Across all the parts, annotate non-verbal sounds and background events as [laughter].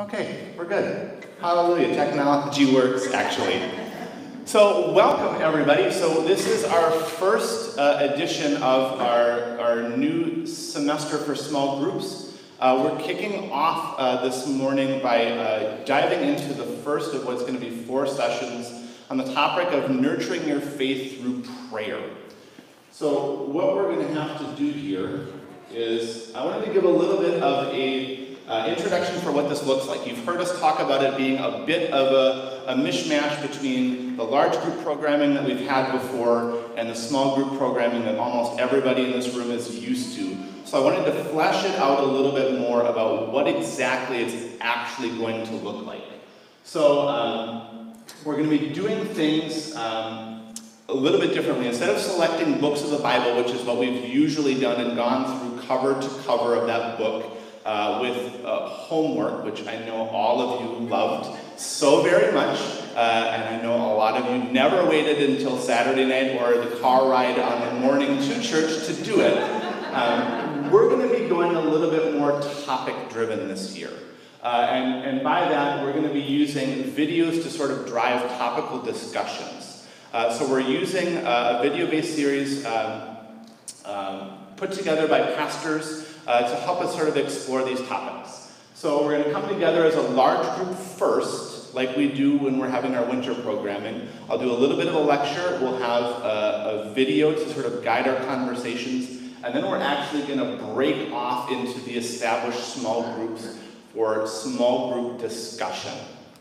Okay, we're good. Hallelujah. Technology works, actually. So, welcome everybody. So, this is our first uh, edition of our, our new semester for small groups. Uh, we're kicking off uh, this morning by uh, diving into the first of what's going to be four sessions on the topic of nurturing your faith through prayer. So, what we're going to have to do here is I wanted to give a little bit of a uh, introduction for what this looks like. You've heard us talk about it being a bit of a, a mishmash between the large group programming that we've had before and the small group programming that almost everybody in this room is used to. So I wanted to flesh it out a little bit more about what exactly it's actually going to look like. So um, we're going to be doing things um, a little bit differently. Instead of selecting books of the Bible, which is what we've usually done and gone through cover to cover of that book, uh, with uh, homework, which I know all of you loved so very much. Uh, and I know a lot of you never waited until Saturday night or the car ride on the morning to church to do it. Um, we're going to be going a little bit more topic driven this year. Uh, and, and by that, we're going to be using videos to sort of drive topical discussions. Uh, so we're using uh, a video based series um, um, put together by pastors uh, to help us sort of explore these topics. So we're going to come together as a large group first, like we do when we're having our winter programming. I'll do a little bit of a lecture. We'll have a, a video to sort of guide our conversations. And then we're actually going to break off into the established small groups for small group discussion.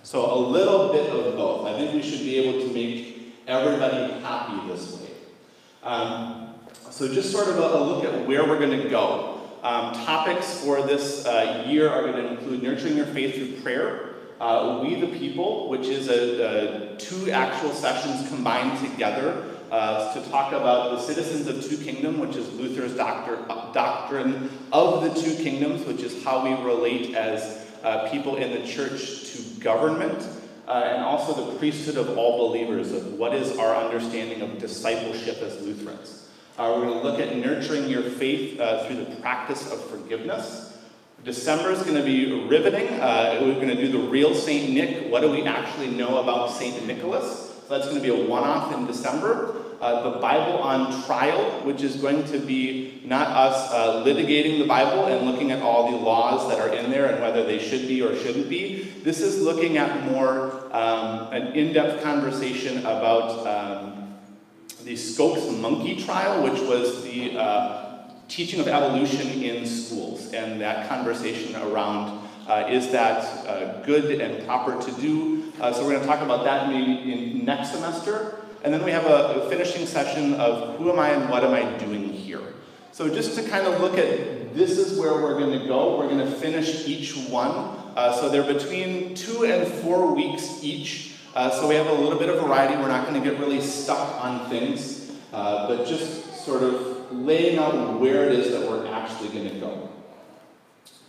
So a little bit of both. I think we should be able to make everybody happy this way. Um, so just sort of a, a look at where we're going to go. Um, topics for this uh, year are going to include nurturing your faith through prayer, uh, We the People, which is a, a, two actual sessions combined together uh, to talk about the citizens of two kingdoms, which is Luther's doctor, doctrine of the two kingdoms, which is how we relate as uh, people in the church to government. Uh, and also the priesthood of all believers, of what is our understanding of discipleship as Lutherans. Uh, we're going to look at nurturing your faith uh, through the practice of forgiveness. December is going to be riveting. Uh, we're going to do the real St. Nick. What do we actually know about St. Nicholas? So that's going to be a one off in December. Uh, the Bible on trial, which is going to be not us uh, litigating the Bible and looking at all the laws that are in there and whether they should be or shouldn't be. This is looking at more um, an in depth conversation about. Um, the Scopes monkey trial, which was the uh, teaching of evolution in schools, and that conversation around uh, is that uh, good and proper to do. Uh, so we're going to talk about that maybe in next semester. And then we have a, a finishing session of who am I and what am I doing here. So just to kind of look at this is where we're going to go. We're going to finish each one. Uh, so they're between two and four weeks each. Uh, so we have a little bit of variety. We're not going to get really stuck on things, uh, but just sort of laying out where it is that we're actually going to go.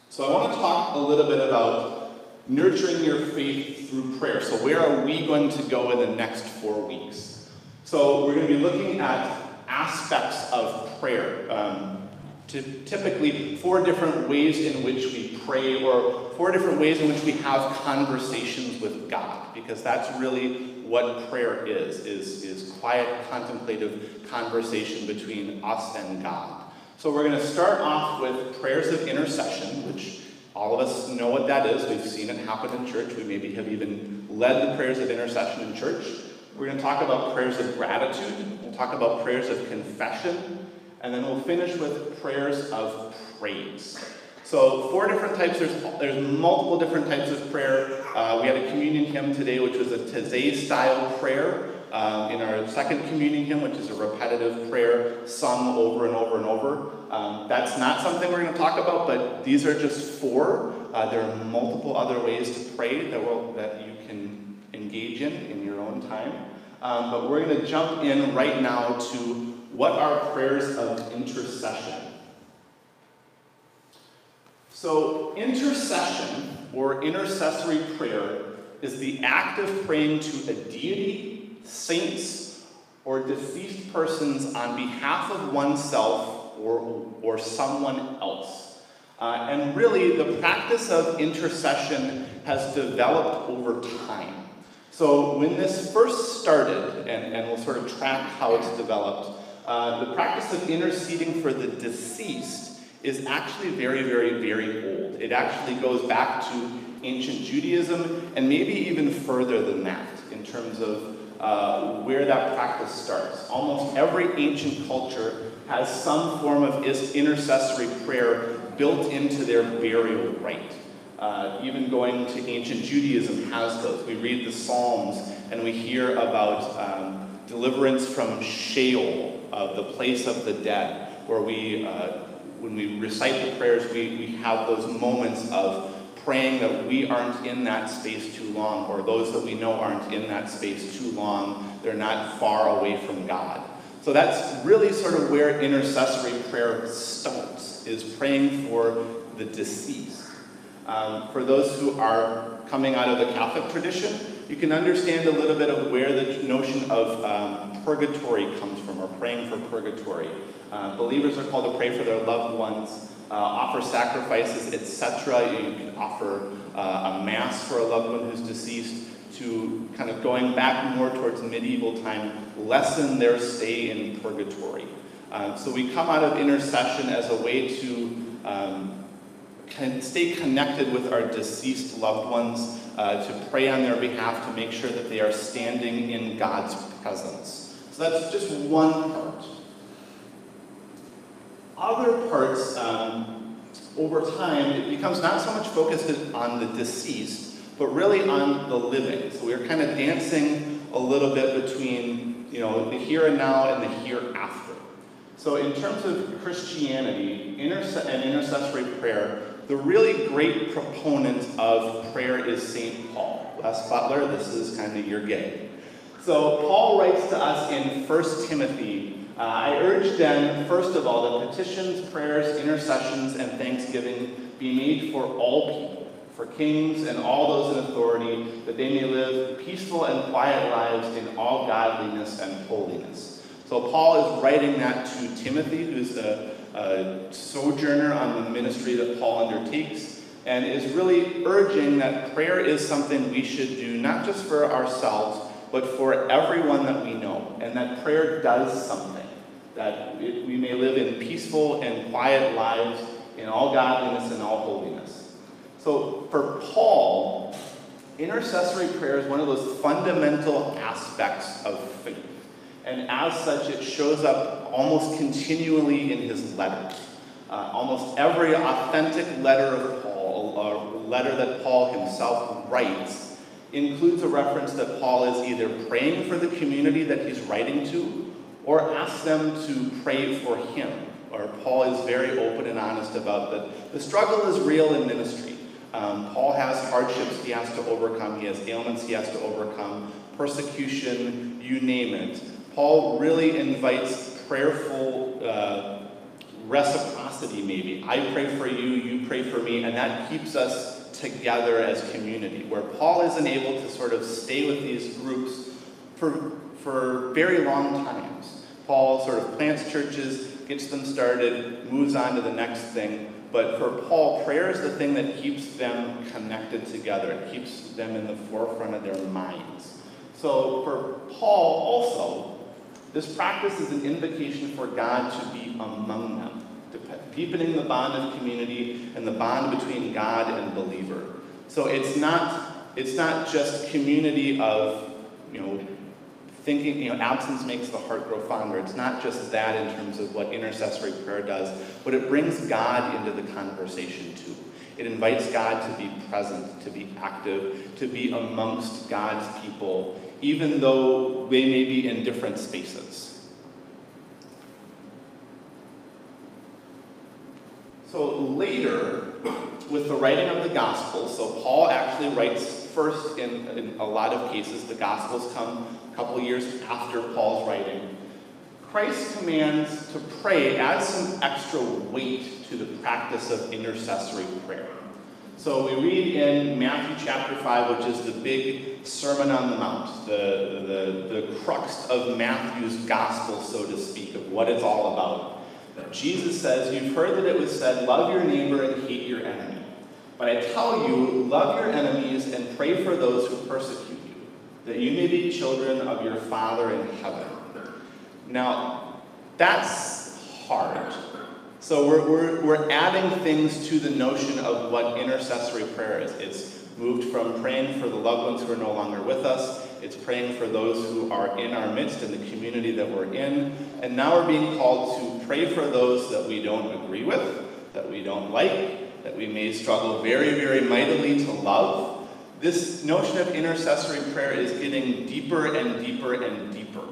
So I want to talk a little bit about nurturing your faith through prayer. So where are we going to go in the next four weeks? So we're going to be looking at aspects of prayer. Um, typically four different ways in which we pray or four different ways in which we have conversations with God because that's really what prayer is is is quiet contemplative conversation between us and God. So we're going to start off with prayers of intercession which all of us know what that is. We've seen it happen in church. We maybe have even led the prayers of intercession in church. We're going to talk about prayers of gratitude. We'll talk about prayers of confession. And then we'll finish with prayers of praise. So four different types, there's, there's multiple different types of prayer. Uh, we had a communion hymn today, which was a Taizé style prayer. Um, in our second communion hymn, which is a repetitive prayer sung over and over and over. Um, that's not something we're going to talk about, but these are just four. Uh, there are multiple other ways to pray that, will, that you can engage in in your own time. Um, but we're going to jump in right now to what are prayers of intercession? So, intercession or intercessory prayer is the act of praying to a deity, saints, or deceased persons on behalf of oneself or, or someone else. Uh, and really, the practice of intercession has developed over time. So, when this first started, and, and we'll sort of track how it's developed, uh, the practice of interceding for the deceased is actually very, very, very old. It actually goes back to ancient Judaism and maybe even further than that in terms of uh, where that practice starts. Almost every ancient culture has some form of intercessory prayer built into their burial rite. Uh, even going to ancient Judaism has those. We read the Psalms and we hear about um, deliverance from Sheol, uh, the place of the dead, where we, uh, when we recite the prayers, we, we have those moments of praying that we aren't in that space too long, or those that we know aren't in that space too long, they're not far away from God. So that's really sort of where intercessory prayer starts, is praying for the deceased. Um, for those who are coming out of the Catholic tradition, you can understand a little bit of where the notion of um, purgatory comes from, or praying for purgatory. Uh, believers are called to pray for their loved ones, uh, offer sacrifices, etc. You can offer uh, a mass for a loved one who's deceased to kind of going back more towards medieval time, lessen their stay in purgatory. Uh, so we come out of intercession as a way to um, stay connected with our deceased loved ones, uh, to pray on their behalf to make sure that they are standing in God's presence. So that's just one part. Other parts, um, over time, it becomes not so much focused on the deceased, but really on the living. So we're kind of dancing a little bit between, you know, the here and now and the hereafter. So in terms of Christianity and intercessory prayer, the really great proponent of prayer is St. Paul. Les Butler, this is kind of your gig. So Paul writes to us in 1 Timothy uh, I urge then, first of all, that petitions, prayers, intercessions, and thanksgiving be made for all people, for kings and all those in authority, that they may live peaceful and quiet lives in all godliness and holiness. So Paul is writing that to Timothy, who's a, a sojourner on the ministry that Paul undertakes, and is really urging that prayer is something we should do not just for ourselves, but for everyone that we know, and that prayer does something that we may live in peaceful and quiet lives in all godliness and all holiness. So for Paul, intercessory prayer is one of those fundamental aspects of faith. And as such, it shows up almost continually in his letters. Uh, almost every authentic letter of Paul, a letter that Paul himself writes, includes a reference that Paul is either praying for the community that he's writing to or asks them to pray for him. Or Paul is very open and honest about that. The struggle is real in ministry. Um, Paul has hardships he has to overcome, he has ailments he has to overcome, persecution, you name it. Paul really invites prayerful uh, reciprocity, maybe. I pray for you, you pray for me, and that keeps us together as community. Where Paul isn't able to sort of stay with these groups for, for very long times. Paul sort of plants churches, gets them started, moves on to the next thing. But for Paul, prayer is the thing that keeps them connected together. It keeps them in the forefront of their minds. So for Paul also, this practice is an invitation for God to be among them, deepening the bond of community and the bond between God and believer. So it's not, it's not just community of, you know, thinking, you know, absence makes the heart grow fonder. It's not just that in terms of what intercessory prayer does, but it brings God into the conversation too. It invites God to be present, to be active, to be amongst God's people, even though they may be in different spaces. So later, with the writing of the gospel, so Paul actually writes first in, in a lot of cases, the gospels come a couple years after Paul's writing. Christ's commands to pray adds some extra weight to the practice of intercessory prayer. So we read in Matthew chapter 5, which is the big Sermon on the Mount, the, the, the crux of Matthew's gospel, so to speak, of what it's all about Jesus says, You've heard that it was said, Love your neighbor and hate your enemy. But I tell you, love your enemies and pray for those who persecute you, that you may be children of your Father in heaven. Now, that's hard. So we're, we're, we're adding things to the notion of what intercessory prayer is. It's moved from praying for the loved ones who are no longer with us, it's praying for those who are in our midst in the community that we're in, and now we're being called to pray for those that we don't agree with, that we don't like, that we may struggle very, very mightily to love. This notion of intercessory prayer is getting deeper and deeper and deeper.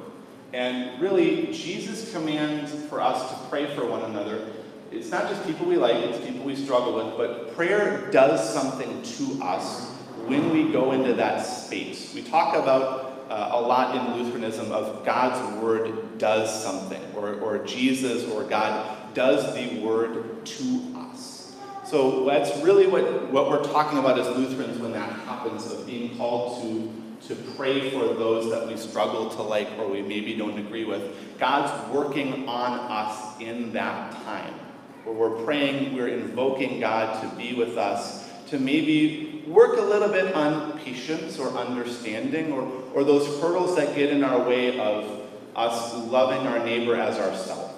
And really, Jesus commands for us to pray for one another. It's not just people we like, it's people we struggle with, but prayer does something to us when we go into that space. We talk about uh, a lot in Lutheranism of God's word does something, or, or Jesus or God does the word to us. So that's really what, what we're talking about as Lutherans when that happens, of being called to to pray for those that we struggle to like or we maybe don't agree with. God's working on us in that time where we're praying, we're invoking God to be with us, to maybe work a little bit on patience or understanding or, or those hurdles that get in our way of us loving our neighbor as ourselves.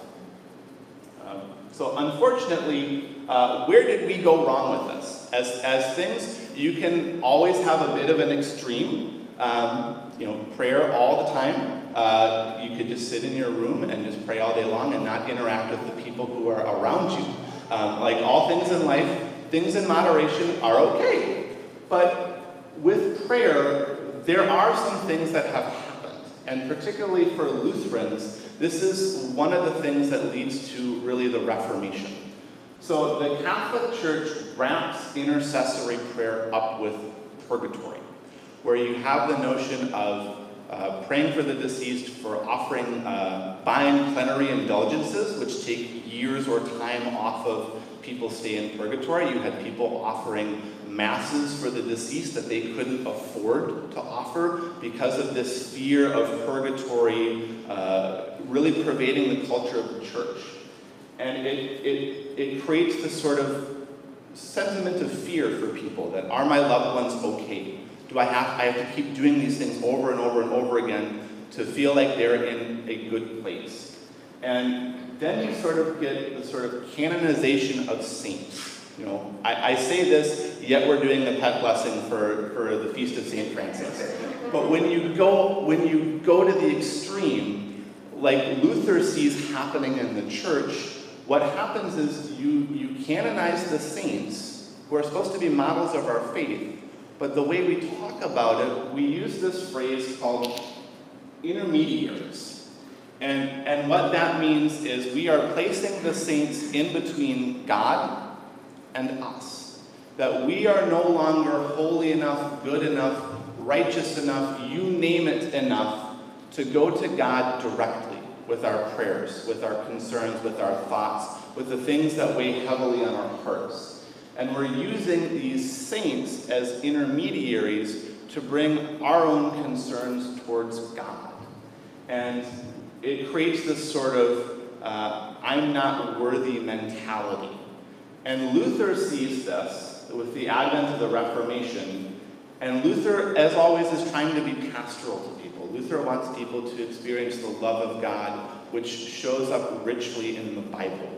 Um, so, unfortunately, uh, where did we go wrong with this? As, as things, you can always have a bit of an extreme um, you know, prayer all the time. Uh, you could just sit in your room and just pray all day long and not interact with the people who are around you. Um, like all things in life, things in moderation are okay. But with prayer, there are some things that have happened. And particularly for Lutherans, this is one of the things that leads to really the Reformation. So the Catholic Church wraps intercessory prayer up with purgatory where you have the notion of uh, praying for the deceased for offering uh, buying plenary indulgences, which take years or time off of people's stay in purgatory. You had people offering masses for the deceased that they couldn't afford to offer because of this fear of purgatory uh, really pervading the culture of the church. And it, it, it creates this sort of sentiment of fear for people that are my loved ones okay? Do I have, I have to keep doing these things over and over and over again to feel like they're in a good place. And then you sort of get the sort of canonization of saints. You know, I, I say this, yet we're doing the pet blessing for, for the Feast of St. Francis. But when you go when you go to the extreme, like Luther sees happening in the church, what happens is you, you canonize the saints who are supposed to be models of our faith, but the way we talk about it, we use this phrase called intermediaries. And, and what that means is we are placing the saints in between God and us. That we are no longer holy enough, good enough, righteous enough, you name it enough, to go to God directly with our prayers, with our concerns, with our thoughts, with the things that weigh heavily on our hearts. And we're using these saints as intermediaries to bring our own concerns towards God. And it creates this sort of uh, I'm not worthy mentality. And Luther sees this with the advent of the Reformation. And Luther, as always, is trying to be pastoral to people. Luther wants people to experience the love of God, which shows up richly in the Bible.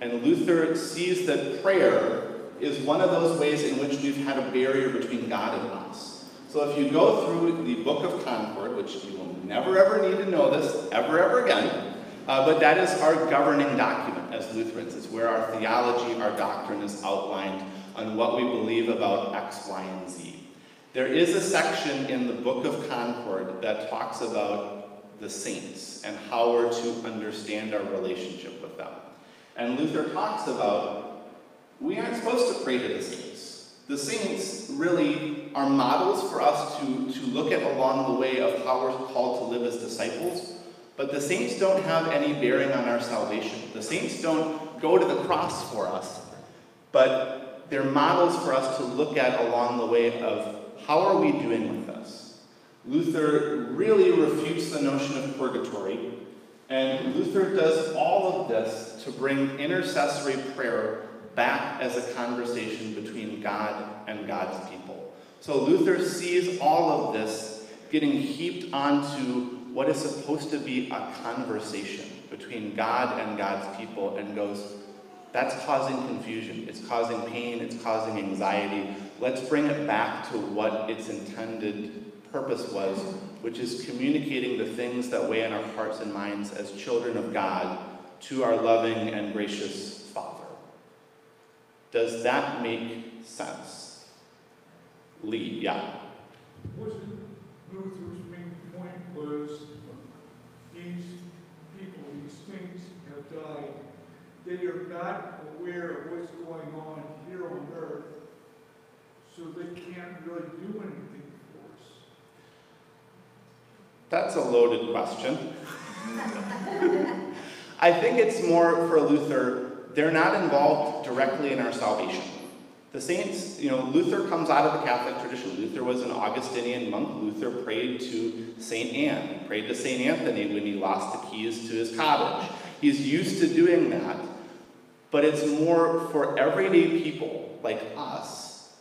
And Luther sees that prayer is one of those ways in which we've had a barrier between God and us. So if you go through the Book of Concord, which you will never ever need to know this ever, ever again, uh, but that is our governing document as Lutherans. It's where our theology, our doctrine is outlined on what we believe about X, Y, and Z. There is a section in the Book of Concord that talks about the saints and how we're to understand our relationship with them. And Luther talks about we aren't supposed to pray to the saints. The saints really are models for us to, to look at along the way of how we're called to live as disciples. But the saints don't have any bearing on our salvation. The saints don't go to the cross for us, but they're models for us to look at along the way of how are we doing with this. Luther really refutes the notion of purgatory, and Luther does all of this to bring intercessory prayer back as a conversation between God and God's people. So Luther sees all of this getting heaped onto what is supposed to be a conversation between God and God's people and goes, that's causing confusion. It's causing pain. It's causing anxiety. Let's bring it back to what its intended purpose was, which is communicating the things that weigh in our hearts and minds as children of God to our loving and gracious. Does that make sense? Lee, yeah. Wasn't Luther's main point was these people, these things have died. They are not aware of what's going on here on earth, so they can't really do anything for us. That's a loaded question. [laughs] I think it's more for Luther, they're not involved directly in our salvation. The saints, you know, Luther comes out of the Catholic tradition. Luther was an Augustinian monk. Luther prayed to St. Anne. He prayed to St. Anthony when he lost the keys to his cottage. He's used to doing that. But it's more for everyday people like us.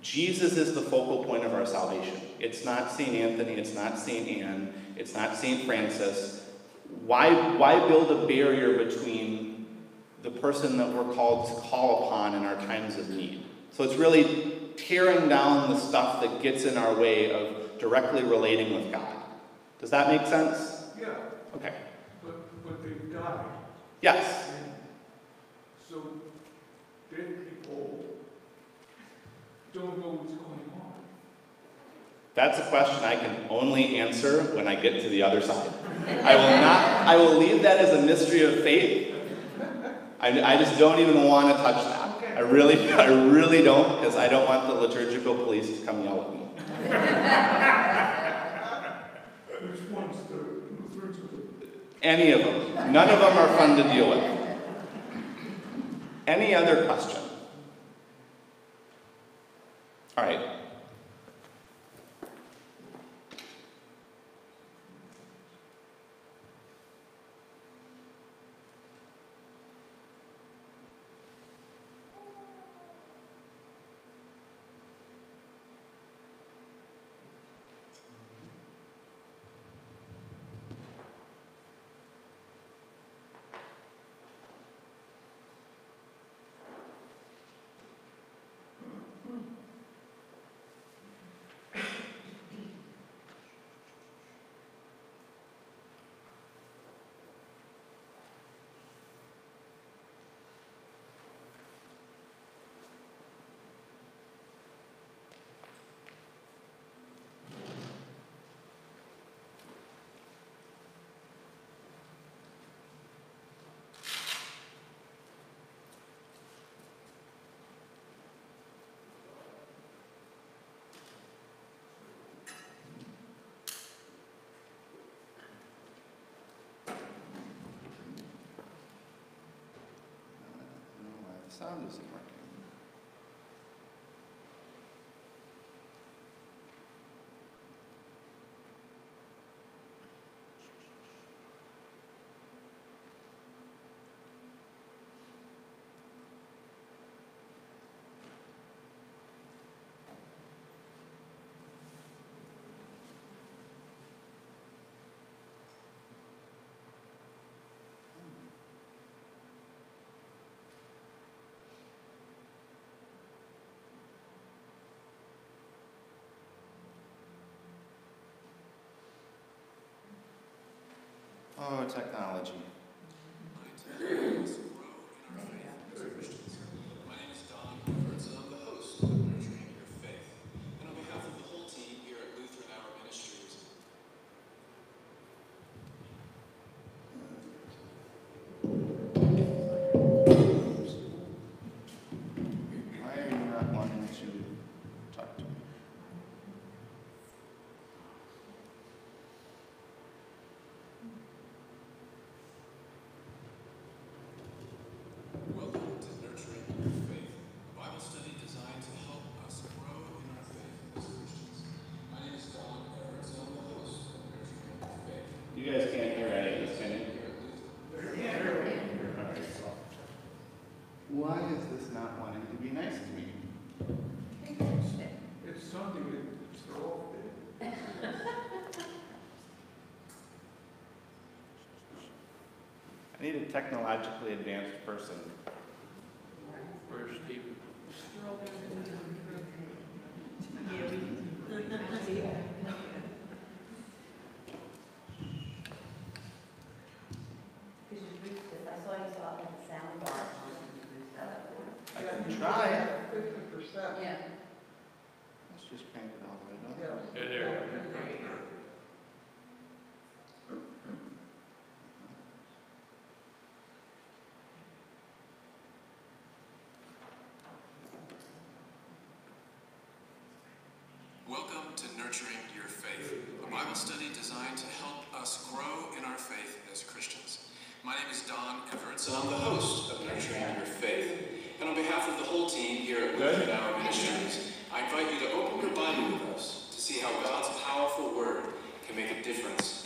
Jesus is the focal point of our salvation. It's not St. Anthony, it's not St. Anne, it's not St. Francis. Why, why build a barrier between the person that we're called to call upon in our times of need? So it's really tearing down the stuff that gets in our way of directly relating with God. Does that make sense? Yeah, Okay. but, but they've died. Yes. And so dead people don't know what's going on. That's a question I can only answer when I get to the other side. I will not, I will leave that as a mystery of faith. I, I just don't even want to touch that. I really, [laughs] I really don't, because I don't want the liturgical police to come yell at me. Which one's the Lutherans Any of them. None of them are fun to deal with. Any other question? All right. I don't know why the sound technology. My name is Don Roberts, and I'm the host of Nurturing Your Faith. And on behalf of the whole team here at Lutheran Hour Ministries, Why are you not wanting to talk to me? it's their off day. I need a technologically advanced person. Where's Stephen? Because you reached this, I saw you saw it in the sound bar. I can try. Fifty percent. Yeah. Let's just crank it all the way down. Yeah. Yeah, there. Welcome to Nurturing Your Faith, a Bible study designed to help us grow in our faith as Christians. My name is Don Everts, and I'm the host of Nurturing Your Faith. And on behalf of the whole team here at Lutheran Hour Ministries, I invite you to open your Bible with us to see how God's powerful word can make a difference